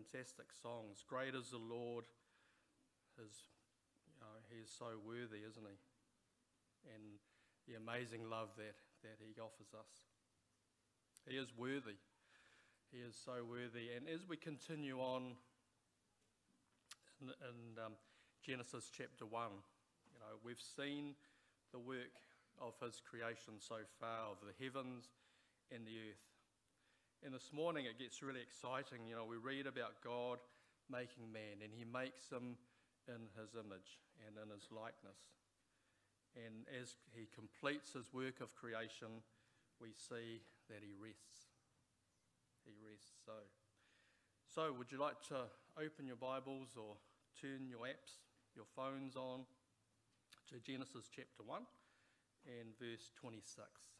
fantastic songs. Great is the Lord. His, you know, he is so worthy, isn't he? And the amazing love that, that he offers us. He is worthy. He is so worthy. And as we continue on in, in um, Genesis chapter 1, you know, we've seen the work of his creation so far, of the heavens and the earth. And this morning it gets really exciting. You know, we read about God making man, and he makes him in his image and in his likeness. And as he completes his work of creation, we see that he rests. He rests. So, so would you like to open your Bibles or turn your apps, your phones on to Genesis chapter 1 and verse 26?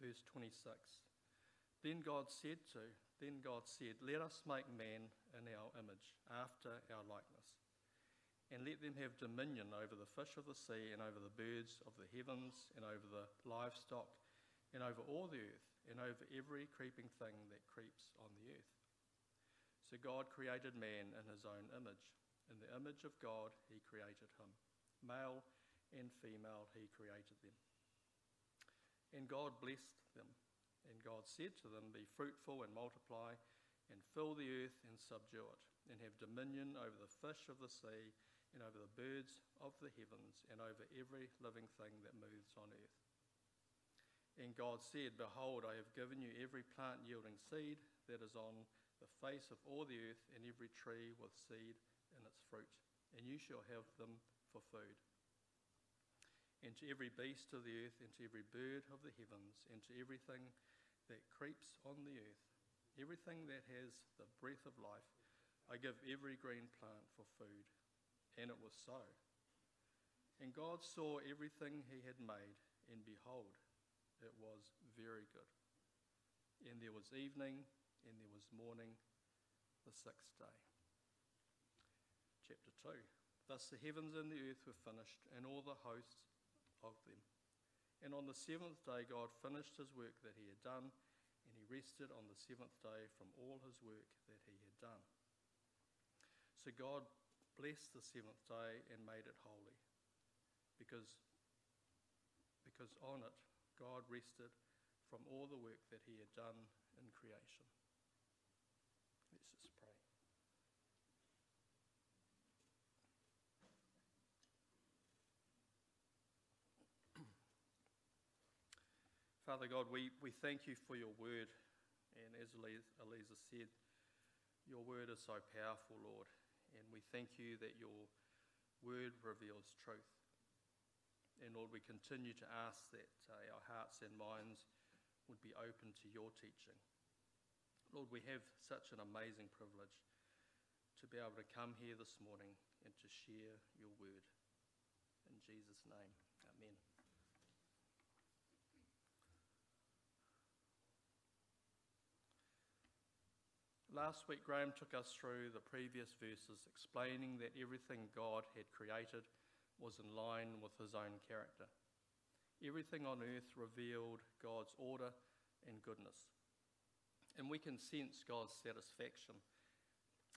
Verse 26. Then God said to, then God said, Let us make man in our image, after our likeness, and let them have dominion over the fish of the sea, and over the birds of the heavens, and over the livestock, and over all the earth, and over every creeping thing that creeps on the earth. So God created man in his own image. In the image of God, he created him. Male and female, he created them. And God blessed them. And God said to them, Be fruitful and multiply, and fill the earth and subdue it, and have dominion over the fish of the sea, and over the birds of the heavens, and over every living thing that moves on earth. And God said, Behold, I have given you every plant yielding seed that is on the face of all the earth, and every tree with seed in its fruit, and you shall have them for food and to every beast of the earth, and to every bird of the heavens, and to everything that creeps on the earth, everything that has the breath of life, I give every green plant for food. And it was so. And God saw everything he had made, and behold, it was very good. And there was evening, and there was morning, the sixth day. Chapter 2. Thus the heavens and the earth were finished, and all the hosts of them. And on the seventh day, God finished his work that he had done, and he rested on the seventh day from all his work that he had done. So God blessed the seventh day and made it holy, because, because on it God rested from all the work that he had done in creation. Let's just pray. Father God, we, we thank you for your word. And as Eliza said, your word is so powerful, Lord. And we thank you that your word reveals truth. And Lord, we continue to ask that uh, our hearts and minds would be open to your teaching. Lord, we have such an amazing privilege to be able to come here this morning and to share your word. In Jesus' name, amen. Last week, Graham took us through the previous verses, explaining that everything God had created was in line with his own character. Everything on earth revealed God's order and goodness. And we can sense God's satisfaction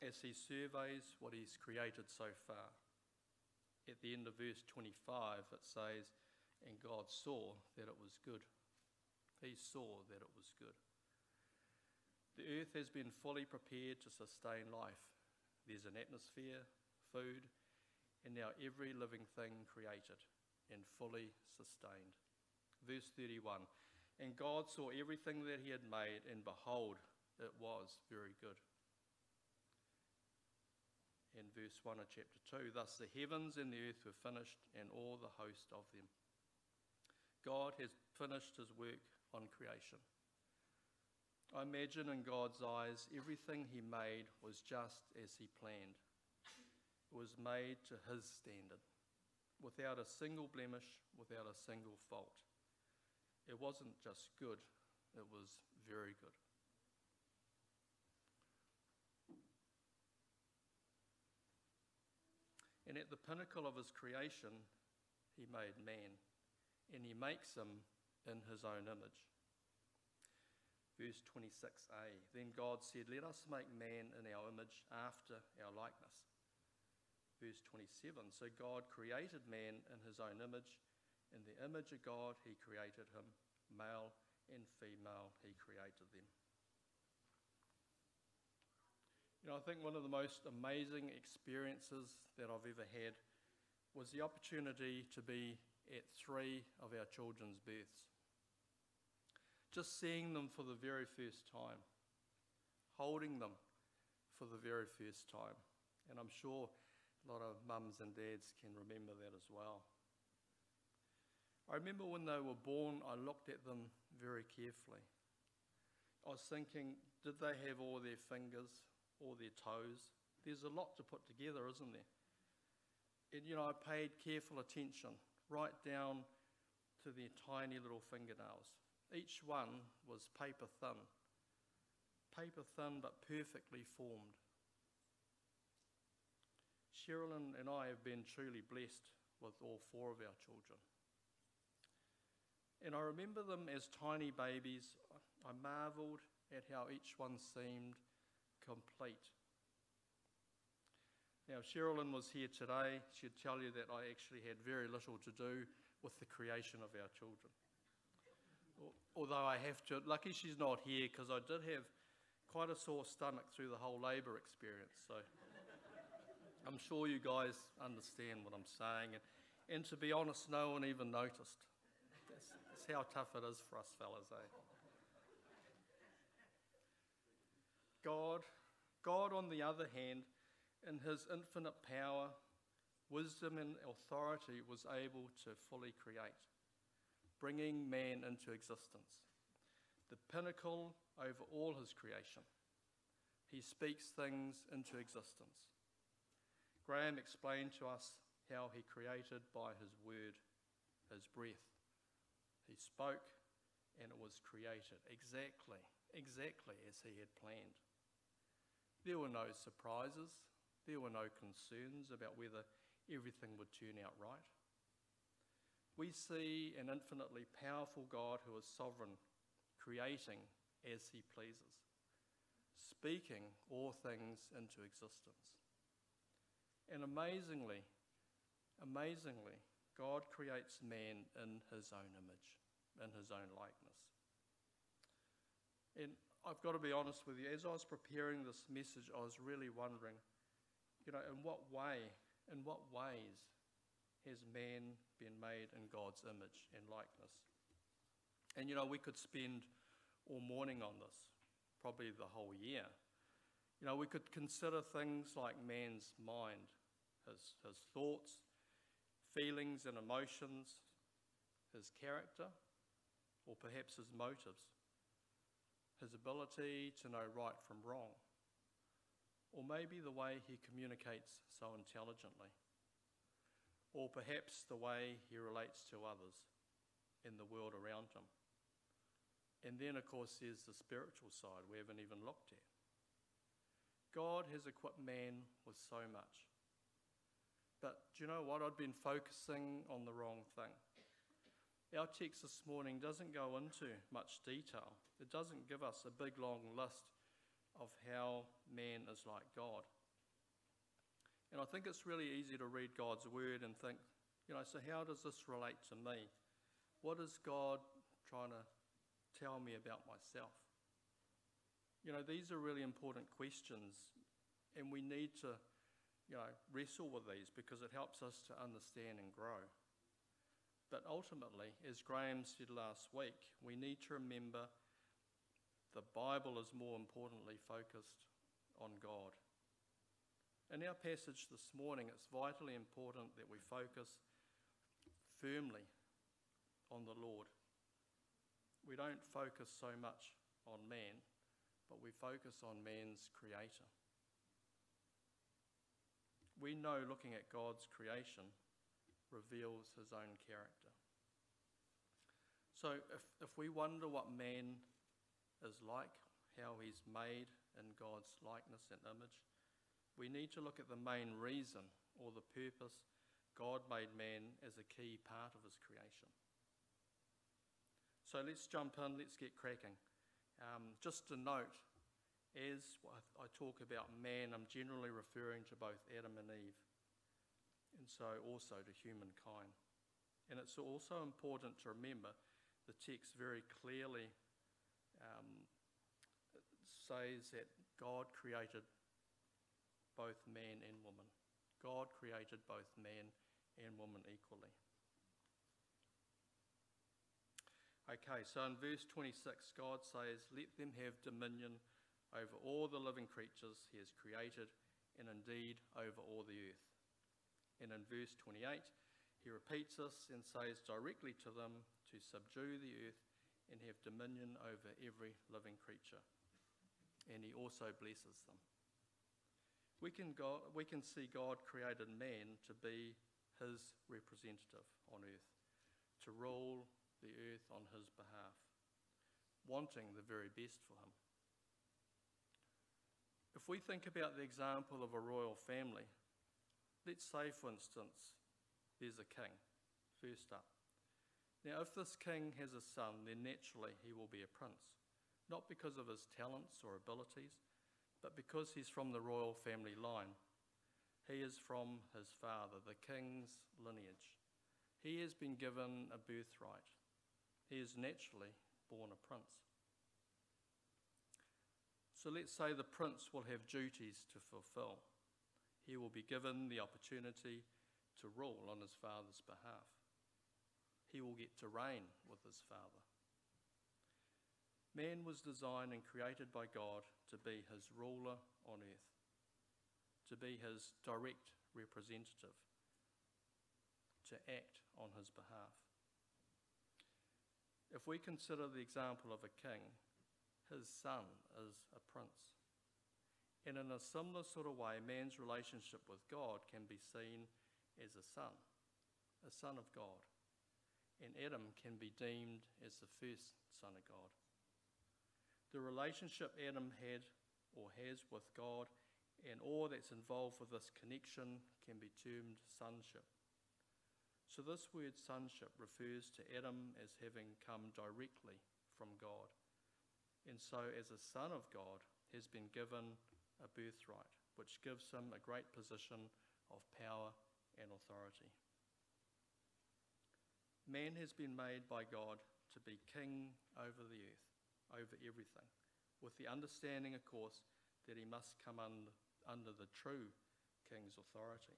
as he surveys what he's created so far. At the end of verse 25, it says, And God saw that it was good. He saw that it was good. The earth has been fully prepared to sustain life. There's an atmosphere, food, and now every living thing created and fully sustained. Verse 31 And God saw everything that he had made, and behold, it was very good. In verse 1 of chapter 2, thus the heavens and the earth were finished, and all the host of them. God has finished his work on creation. I imagine in God's eyes, everything He made was just as He planned. It was made to His standard, without a single blemish, without a single fault. It wasn't just good, it was very good. And at the pinnacle of his creation, he made man, and he makes him in his own image. Verse 26a Then God said, Let us make man in our image after our likeness. Verse 27 So God created man in his own image. In the image of God, he created him. Male and female, he created them. You know, I think one of the most amazing experiences that I've ever had was the opportunity to be at three of our children's births just seeing them for the very first time, holding them for the very first time. And I'm sure a lot of mums and dads can remember that as well. I remember when they were born, I looked at them very carefully. I was thinking, did they have all their fingers, all their toes? There's a lot to put together, isn't there? And you know, I paid careful attention, right down to their tiny little fingernails. Each one was paper thin, paper thin but perfectly formed. Sherilyn and I have been truly blessed with all four of our children. And I remember them as tiny babies. I marvelled at how each one seemed complete. Now, Sherilyn was here today. She'd tell you that I actually had very little to do with the creation of our children although I have to, lucky she's not here because I did have quite a sore stomach through the whole labour experience. So I'm sure you guys understand what I'm saying. And, and to be honest, no one even noticed. That's, that's how tough it is for us fellas, eh? God, God, on the other hand, in his infinite power, wisdom, and authority, was able to fully create bringing man into existence, the pinnacle over all his creation. He speaks things into existence. Graham explained to us how he created by his word, his breath. He spoke and it was created exactly, exactly as he had planned. There were no surprises, there were no concerns about whether everything would turn out right we see an infinitely powerful God who is sovereign, creating as he pleases, speaking all things into existence. And amazingly, amazingly, God creates man in his own image, in his own likeness. And I've got to be honest with you, as I was preparing this message, I was really wondering, you know, in what way, in what ways has man been made in God's image and likeness? And you know, we could spend all morning on this, probably the whole year. You know, we could consider things like man's mind, his, his thoughts, feelings and emotions, his character, or perhaps his motives, his ability to know right from wrong, or maybe the way he communicates so intelligently or perhaps the way he relates to others in the world around him. And then, of course, there's the spiritual side we haven't even looked at. God has equipped man with so much. But do you know what? I'd been focusing on the wrong thing. Our text this morning doesn't go into much detail, it doesn't give us a big long list of how man is like God. And I think it's really easy to read God's word and think, you know, so how does this relate to me? What is God trying to tell me about myself? You know, these are really important questions, and we need to, you know, wrestle with these because it helps us to understand and grow. But ultimately, as Graham said last week, we need to remember the Bible is more importantly focused on God. In our passage this morning, it's vitally important that we focus firmly on the Lord. We don't focus so much on man, but we focus on man's creator. We know looking at God's creation reveals his own character. So if, if we wonder what man is like, how he's made in God's likeness and image, we need to look at the main reason or the purpose God made man as a key part of his creation. So let's jump in, let's get cracking. Um, just a note, as I talk about man, I'm generally referring to both Adam and Eve, and so also to humankind. And it's also important to remember the text very clearly um, says that God created both man and woman. God created both man and woman equally. Okay, so in verse 26, God says, Let them have dominion over all the living creatures he has created, and indeed over all the earth. And in verse 28, he repeats this and says directly to them to subdue the earth and have dominion over every living creature. And he also blesses them. We can, we can see God created man to be his representative on earth, to rule the earth on his behalf, wanting the very best for him. If we think about the example of a royal family, let's say, for instance, there's a king, first up. Now, if this king has a son, then naturally he will be a prince, not because of his talents or abilities but because he's from the royal family line. He is from his father, the king's lineage. He has been given a birthright. He is naturally born a prince. So let's say the prince will have duties to fulfill. He will be given the opportunity to rule on his father's behalf. He will get to reign with his father. Man was designed and created by God to be his ruler on earth, to be his direct representative, to act on his behalf. If we consider the example of a king, his son is a prince. And in a similar sort of way, man's relationship with God can be seen as a son, a son of God. And Adam can be deemed as the first son of God. The relationship Adam had or has with God and all that's involved with this connection can be termed sonship. So, this word sonship refers to Adam as having come directly from God. And so, as a son of God, has been given a birthright, which gives him a great position of power and authority. Man has been made by God to be king over the earth over everything, with the understanding, of course, that he must come under, under the true king's authority.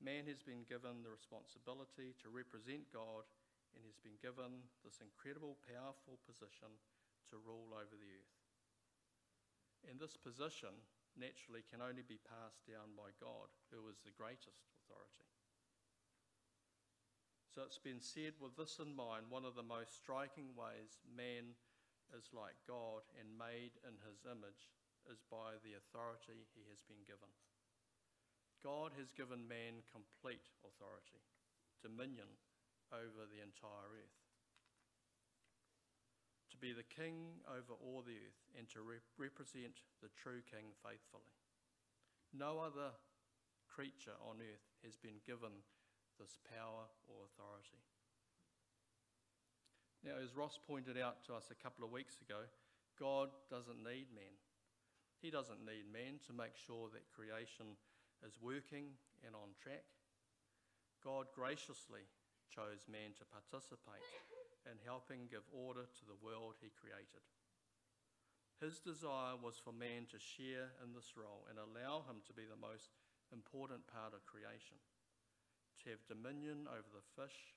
Man has been given the responsibility to represent God and has been given this incredible, powerful position to rule over the earth. And this position naturally can only be passed down by God, who is the greatest authority. So it's been said with this in mind, one of the most striking ways man is like God and made in his image is by the authority he has been given. God has given man complete authority, dominion over the entire earth. To be the king over all the earth and to rep- represent the true king faithfully. No other creature on earth has been given this power or authority. Now, as Ross pointed out to us a couple of weeks ago, God doesn't need men. He doesn't need men to make sure that creation is working and on track. God graciously chose man to participate in helping give order to the world he created. His desire was for man to share in this role and allow him to be the most important part of creation have dominion over the fish,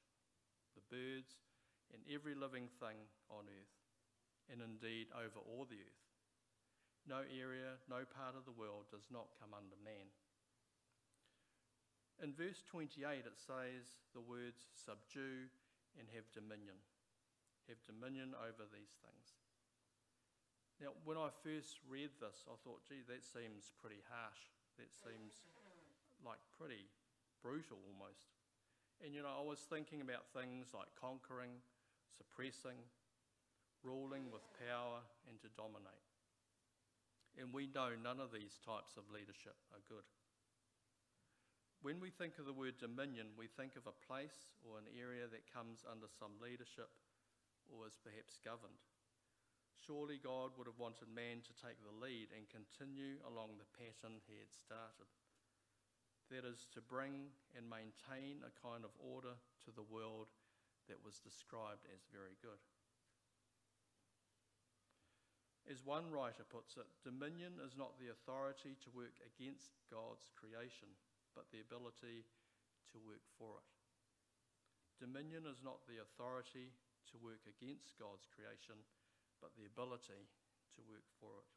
the birds, and every living thing on earth, and indeed over all the earth. No area, no part of the world does not come under man. In verse 28, it says the words subdue and have dominion. Have dominion over these things. Now, when I first read this, I thought, gee, that seems pretty harsh. That seems like pretty brutal almost. And you know, I was thinking about things like conquering, suppressing, ruling with power, and to dominate. And we know none of these types of leadership are good. When we think of the word dominion, we think of a place or an area that comes under some leadership or is perhaps governed. Surely God would have wanted man to take the lead and continue along the pattern he had started. That is, to bring and maintain a kind of order to the world that was described as very good. As one writer puts it, dominion is not the authority to work against God's creation but the ability to work for it. Dominion is not the authority to work against God's creation, but the ability to work for it.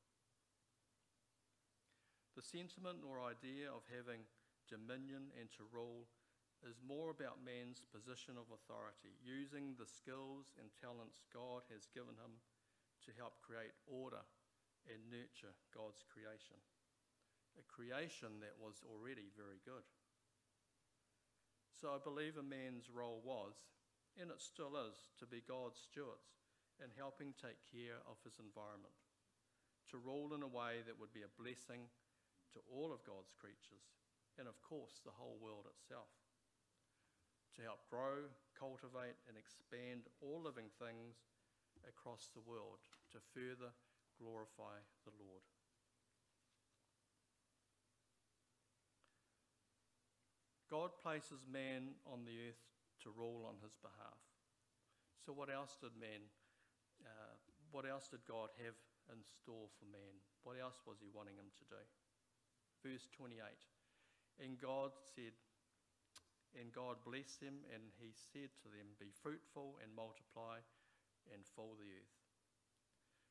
The sentiment or idea of having dominion and to rule is more about man's position of authority, using the skills and talents God has given him to help create order and nurture God's creation a creation that was already very good. So I believe a man's role was, and it still is, to be God's stewards in helping take care of his environment, to rule in a way that would be a blessing to all of God's creatures, and of course the whole world itself, to help grow, cultivate, and expand all living things across the world to further glorify the Lord. God places man on the earth to rule on his behalf. So, what else did man, uh, what else did God have in store for man? What else was he wanting him to do? Verse 28 And God said, and God blessed them, and he said to them, Be fruitful and multiply and fill the earth.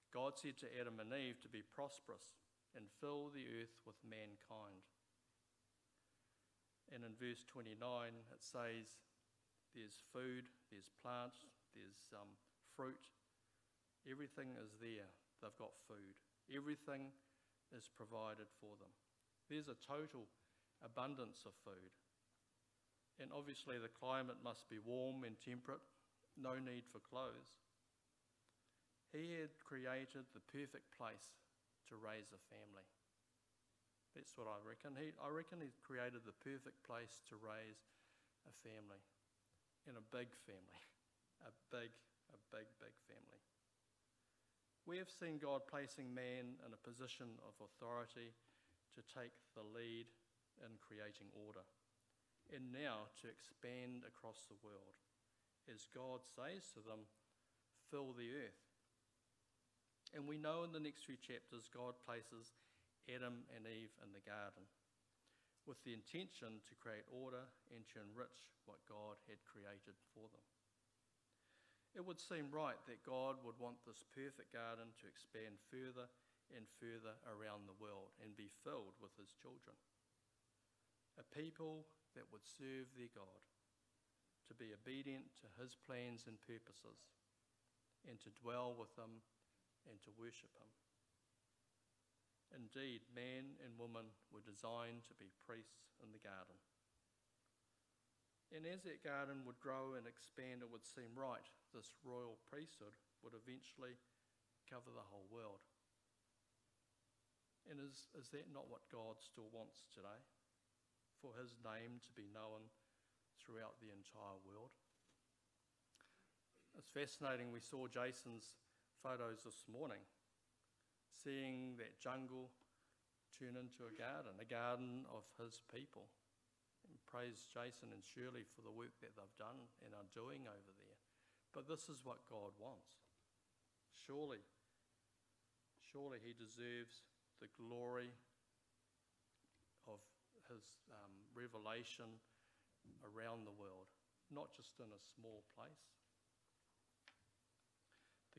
God said to Adam and Eve to be prosperous and fill the earth with mankind. And in verse 29, it says, There's food, there's plants, there's um, fruit. Everything is there. They've got food. Everything is provided for them. There's a total abundance of food. And obviously, the climate must be warm and temperate, no need for clothes. He had created the perfect place to raise a family. That's what I reckon. He, I reckon he created the perfect place to raise a family, and a big family, a big, a big, big family. We have seen God placing man in a position of authority to take the lead in creating order, and now to expand across the world. As God says to them, fill the earth. And we know in the next few chapters, God places Adam and Eve in the garden with the intention to create order and to enrich what God had created for them. It would seem right that God would want this perfect garden to expand further and further around the world and be filled with his children. A people that would serve their God, to be obedient to his plans and purposes, and to dwell with him and to worship him. Indeed, man and woman were designed to be priests in the garden. And as that garden would grow and expand, it would seem right this royal priesthood would eventually cover the whole world. And is, is that not what God still wants today? For his name to be known throughout the entire world? It's fascinating. We saw Jason's photos this morning seeing that jungle turn into a garden, a garden of his people. And praise Jason and Shirley for the work that they've done and are doing over there. But this is what God wants. Surely, surely he deserves the glory his um, revelation around the world, not just in a small place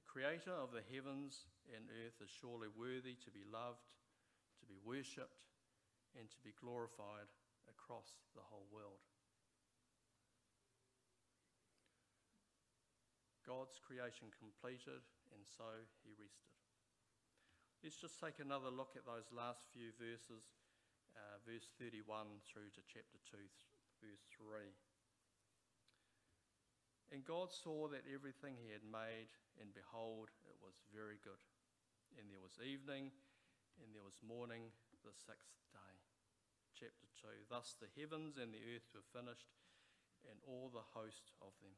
The creator of the heavens and earth is surely worthy to be loved, to be worshipped, and to be glorified across the whole world. God's creation completed, and so he rested. Let's just take another look at those last few verses, uh, verse 31 through to chapter 2, verse 3. And God saw that everything he had made, and behold, it was very good. And there was evening, and there was morning the sixth day. Chapter 2 Thus the heavens and the earth were finished, and all the host of them.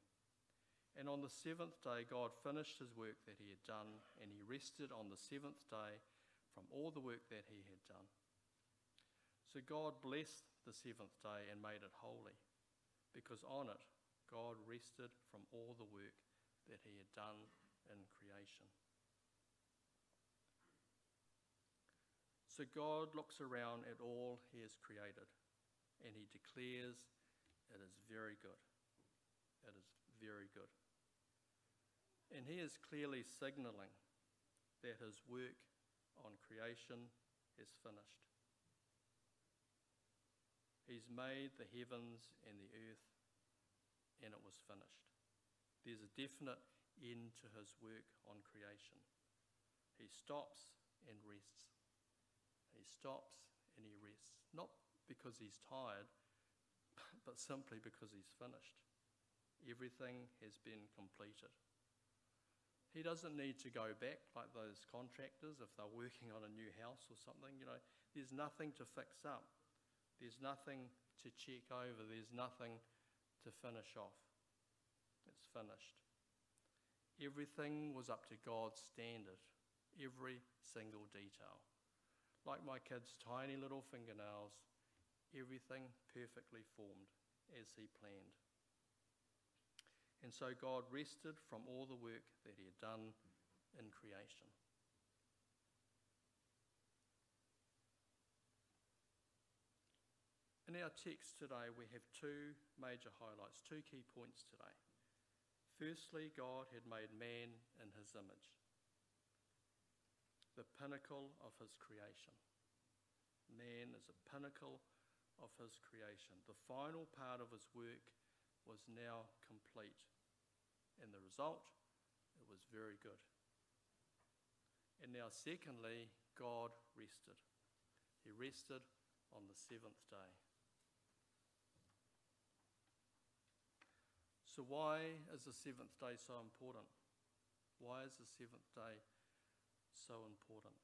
And on the seventh day, God finished his work that he had done, and he rested on the seventh day from all the work that he had done. So God blessed the seventh day and made it holy, because on it God rested from all the work that he had done in creation. So God looks around at all he has created and he declares it is very good. It is very good. And he is clearly signaling that his work on creation is finished. He's made the heavens and the earth, and it was finished. There's a definite end to his work on creation. He stops and rests. He stops and he rests. Not because he's tired, but simply because he's finished. Everything has been completed. He doesn't need to go back like those contractors if they're working on a new house or something. You know, there's nothing to fix up. There's nothing to check over. There's nothing to finish off. It's finished. Everything was up to God's standard, every single detail. Like my kids' tiny little fingernails, everything perfectly formed as He planned. And so God rested from all the work that He had done in creation. In our text today, we have two major highlights, two key points today. Firstly, God had made man in his image, the pinnacle of his creation. Man is a pinnacle of his creation. The final part of his work was now complete. And the result, it was very good. And now, secondly, God rested. He rested on the seventh day. So, why is the seventh day so important? Why is the seventh day so important?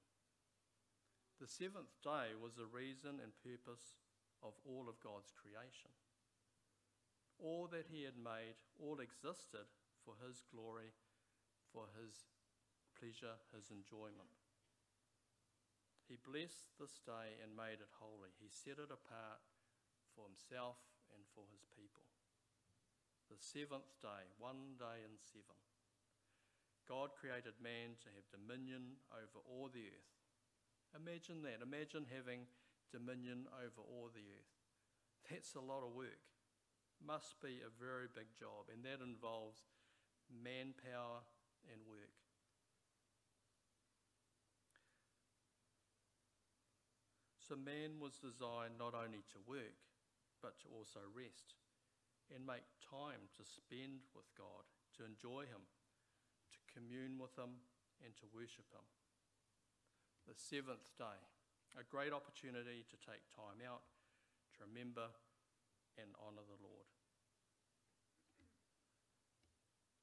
The seventh day was the reason and purpose of all of God's creation. All that He had made, all existed for His glory, for His pleasure, His enjoyment. He blessed this day and made it holy. He set it apart for Himself and for His people the seventh day, one day in seven. God created man to have dominion over all the earth. Imagine that. Imagine having dominion over all the earth. That's a lot of work. Must be a very big job, and that involves manpower and work. So, man was designed not only to work, but to also rest and make time to spend with God, to enjoy Him, to commune with Him, and to worship Him. The seventh day, a great opportunity to take time out to remember and honour the Lord.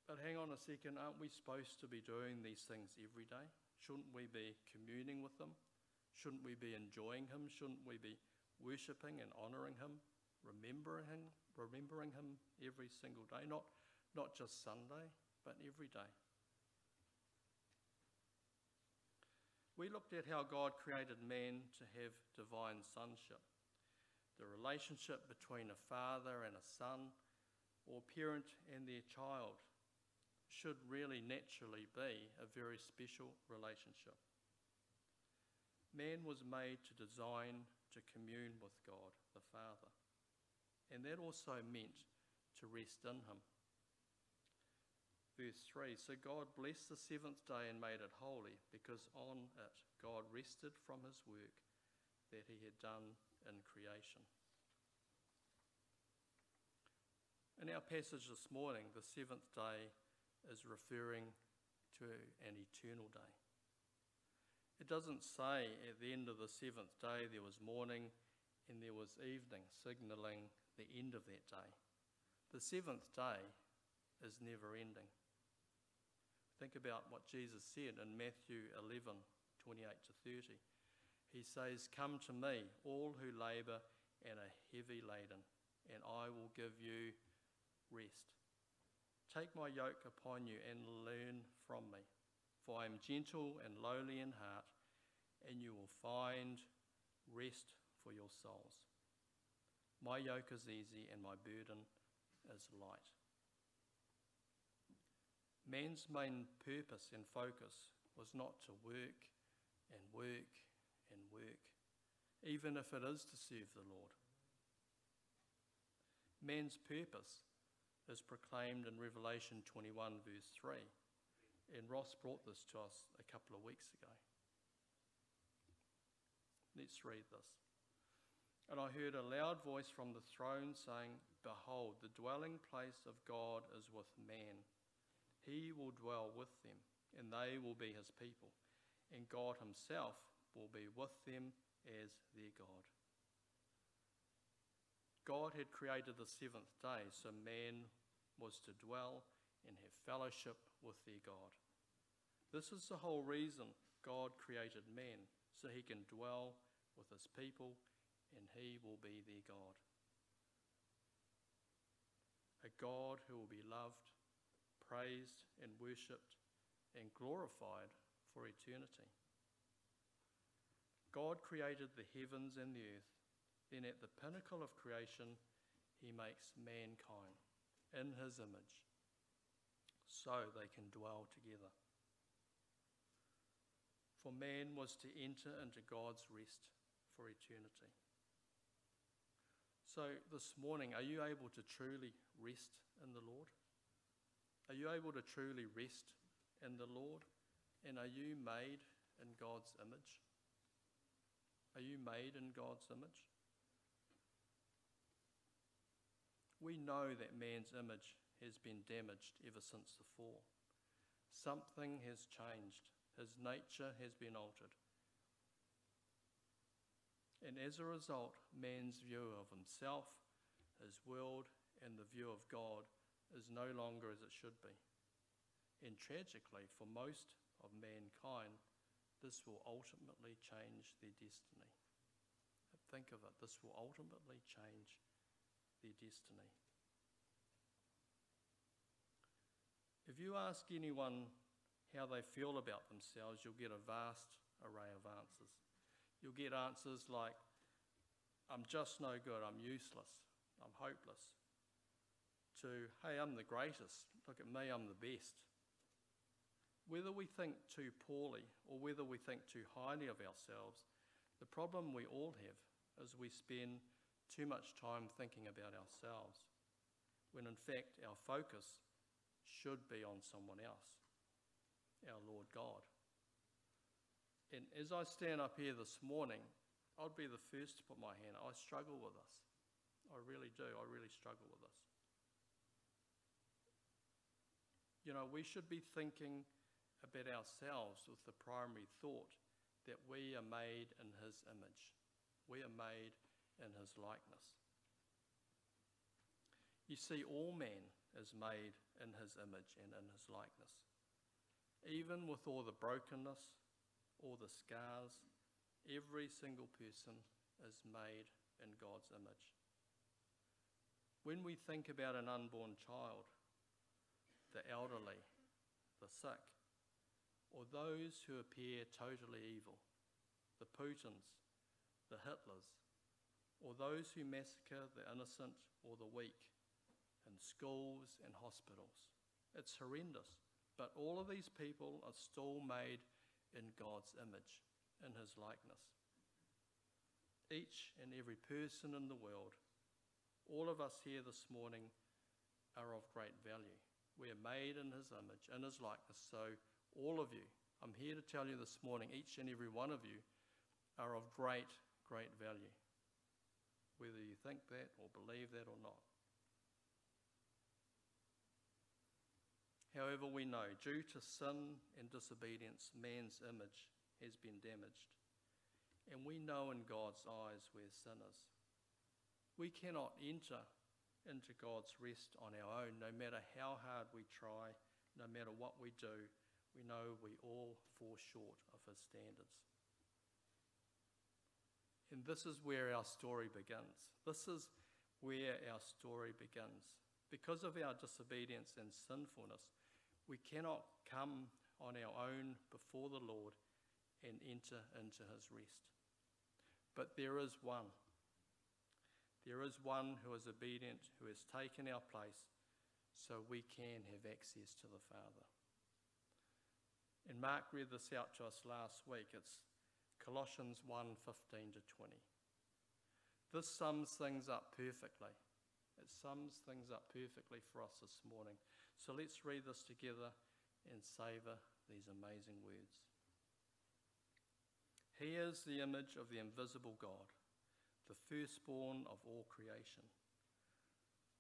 But hang on a second, aren't we supposed to be doing these things every day? Shouldn't we be communing with Him? Shouldn't we be enjoying Him? Shouldn't we be worshipping and honouring Him, remembering Him, remembering Him every single day, not, not just Sunday, but every day. We looked at how God created man to have divine sonship, the relationship between a father and a son, or parent and their child, should really naturally be a very special relationship. Man was made to design to commune with God the Father and that also meant to rest in him. Verse 3 So God blessed the seventh day and made it holy, because on it God rested from his work that he had done in creation. In our passage this morning, the seventh day is referring to an eternal day. It doesn't say at the end of the seventh day there was morning and there was evening, signalling the end of that day. The seventh day is never ending. Think about what Jesus said in Matthew 11 28 to 30. He says, Come to me, all who labour and are heavy laden, and I will give you rest. Take my yoke upon you and learn from me, for I am gentle and lowly in heart, and you will find rest for your souls. My yoke is easy and my burden is light. Man's main purpose and focus was not to work and work and work, even if it is to serve the Lord. Man's purpose is proclaimed in Revelation 21, verse 3. And Ross brought this to us a couple of weeks ago. Let's read this. And I heard a loud voice from the throne saying, Behold, the dwelling place of God is with man. He will dwell with them, and they will be his people, and God himself will be with them as their God. God had created the seventh day, so man was to dwell and have fellowship with their God. This is the whole reason God created man, so he can dwell with his people and he will be their God. A God who will be loved, praised, and worshipped and glorified for eternity. God created the heavens and the earth. Then, at the pinnacle of creation, he makes mankind in his image so they can dwell together. For man was to enter into God's rest for eternity. So, this morning, are you able to truly rest in the Lord? Are you able to truly rest in the Lord? And are you made in God's image? Are you made in God's image? We know that man's image has been damaged ever since the fall. Something has changed, his nature has been altered. And as a result, man's view of himself, his world, and the view of God is no longer as it should be. And tragically, for most of mankind, this will ultimately change their destiny. Think of it, this will ultimately change their destiny. If you ask anyone how they feel about themselves, you'll get a vast array of answers. You'll get answers like, I'm just no good, I'm useless, I'm hopeless, to, hey, I'm the greatest, look at me, I'm the best. Whether we think too poorly or whether we think too highly of ourselves, the problem we all have is we spend too much time thinking about ourselves, when in fact our focus should be on someone else, our Lord God. And as I stand up here this morning, I'd be the first to put my hand. I struggle with this. I really do. I really struggle with this. You know, we should be thinking about ourselves with the primary thought that we are made in His image. We are made in His likeness. You see, all man is made in His image and in His likeness. Even with all the brokenness, all the scars, every single person is made in God's image. When we think about an unborn child, the elderly, the sick, or those who appear totally evil, the Putins, the Hitlers, or those who massacre the innocent or the weak in schools and hospitals. It's horrendous. But all of these people are still made in God's image, in his likeness. Each and every person in the world, all of us here this morning, are of great value. We are made in his image, in his likeness. So, all of you, I'm here to tell you this morning, each and every one of you are of great, great value, whether you think that or believe that or not. However, we know, due to sin and disobedience, man's image has been damaged. And we know in God's eyes we're sinners. We cannot enter into God's rest on our own, no matter how hard we try, no matter what we do. We know we all fall short of His standards. And this is where our story begins. This is where our story begins. Because of our disobedience and sinfulness, we cannot come on our own before the Lord and enter into his rest. But there is one. There is one who is obedient, who has taken our place, so we can have access to the Father. And Mark read this out to us last week. It's Colossians 1 15 to 20. This sums things up perfectly. It sums things up perfectly for us this morning. So let's read this together and savour these amazing words. He is the image of the invisible God, the firstborn of all creation.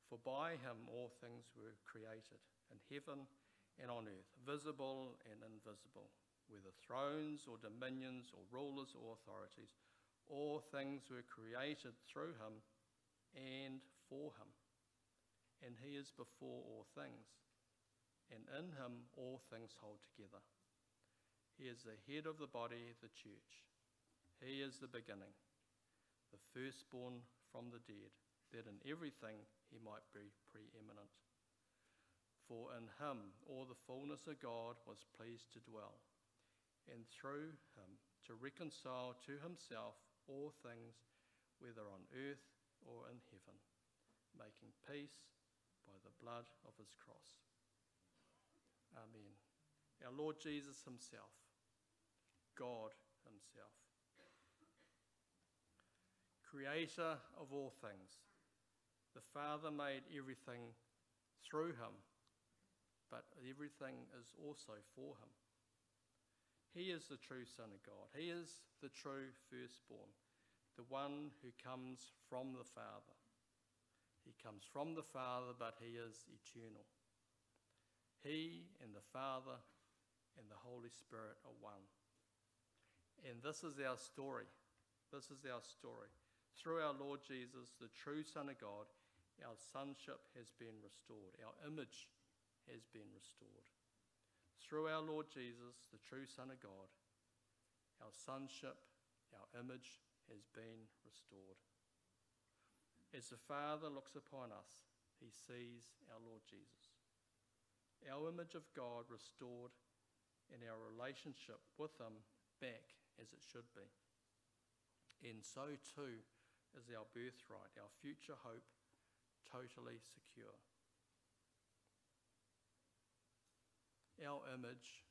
For by him all things were created, in heaven and on earth, visible and invisible, whether thrones or dominions or rulers or authorities. All things were created through him and for him. And he is before all things, and in him all things hold together. He is the head of the body, the church. He is the beginning, the firstborn from the dead, that in everything he might be preeminent. For in him all the fullness of God was pleased to dwell, and through him to reconcile to himself all things, whether on earth or in heaven, making peace by the blood of his cross. Amen. Our Lord Jesus himself God Himself. Creator of all things, the Father made everything through Him, but everything is also for Him. He is the true Son of God. He is the true firstborn, the one who comes from the Father. He comes from the Father, but He is eternal. He and the Father and the Holy Spirit are one. And this is our story. This is our story. Through our Lord Jesus, the true Son of God, our sonship has been restored. Our image has been restored. Through our Lord Jesus, the true Son of God, our sonship, our image has been restored. As the Father looks upon us, he sees our Lord Jesus. Our image of God restored and our relationship with him back as it should be. And so too is our birthright, our future hope, totally secure. Our image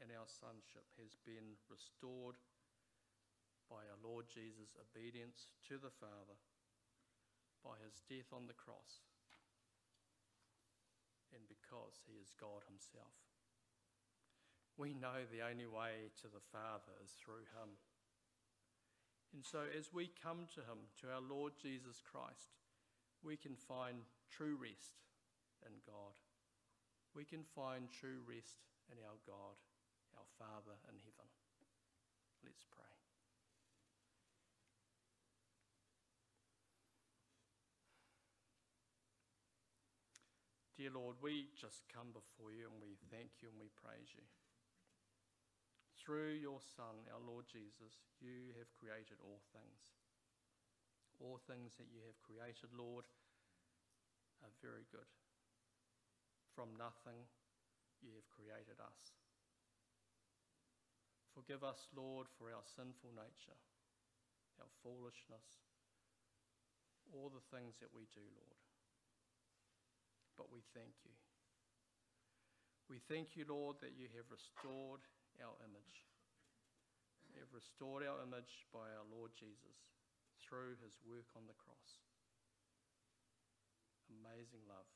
and our sonship has been restored by our Lord Jesus' obedience to the Father, by his death on the cross, and because he is God himself. We know the only way to the Father is through Him. And so, as we come to Him, to our Lord Jesus Christ, we can find true rest in God. We can find true rest in our God, our Father in heaven. Let's pray. Dear Lord, we just come before you and we thank you and we praise you. Through your Son, our Lord Jesus, you have created all things. All things that you have created, Lord, are very good. From nothing, you have created us. Forgive us, Lord, for our sinful nature, our foolishness, all the things that we do, Lord. But we thank you. We thank you, Lord, that you have restored our image. We have restored our image by our Lord Jesus through his work on the cross. Amazing love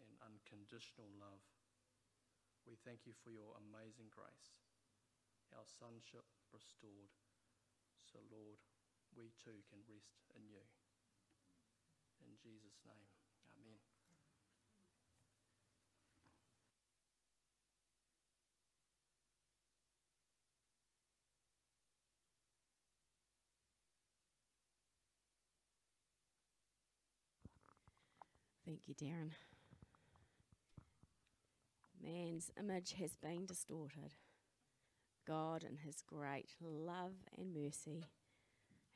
and unconditional love. We thank you for your amazing grace, our sonship restored. So, Lord, we too can rest in you. In Jesus' name, amen. Thank you, Darren. Man's image has been distorted. God, in his great love and mercy,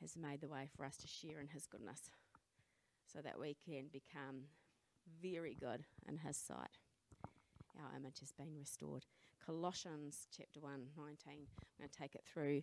has made the way for us to share in His goodness so that we can become very good in His sight. Our image has been restored. Colossians chapter 1, 19. I'm going to take it through